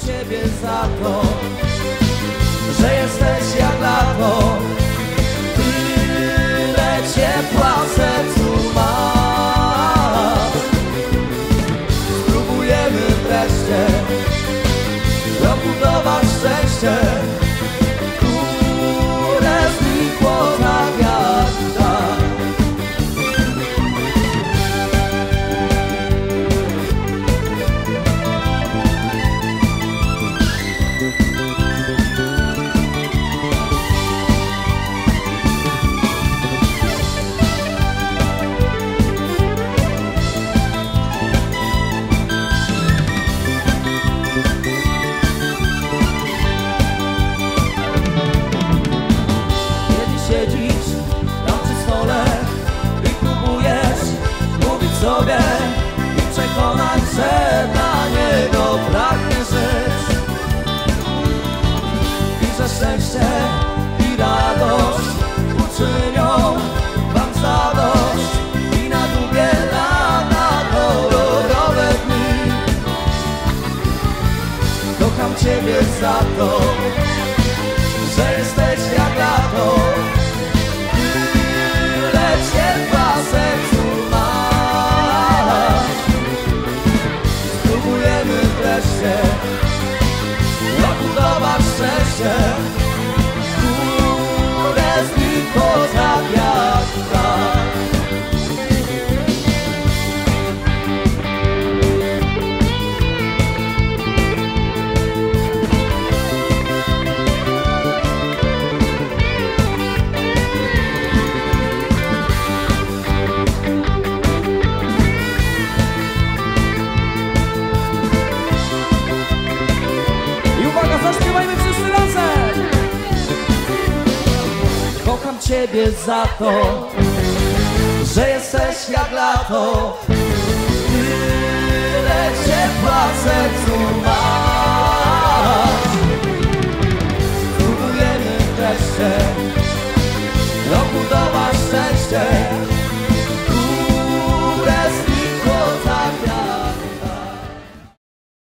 Ciebie za to, że jesteś jak lato. Tyle ciepła w sercu masz. Spróbujemy wreszcie dobudować szczęście, i radość. Uczynią wam zadość i na długie lata kolorowe dni. Kocham Ciebie za to że jesteś jak lato. Spróbujemy wreszcie Odbudować szczęście Ciebie za to, że jesteś jak lato. Tyle ciepła sercu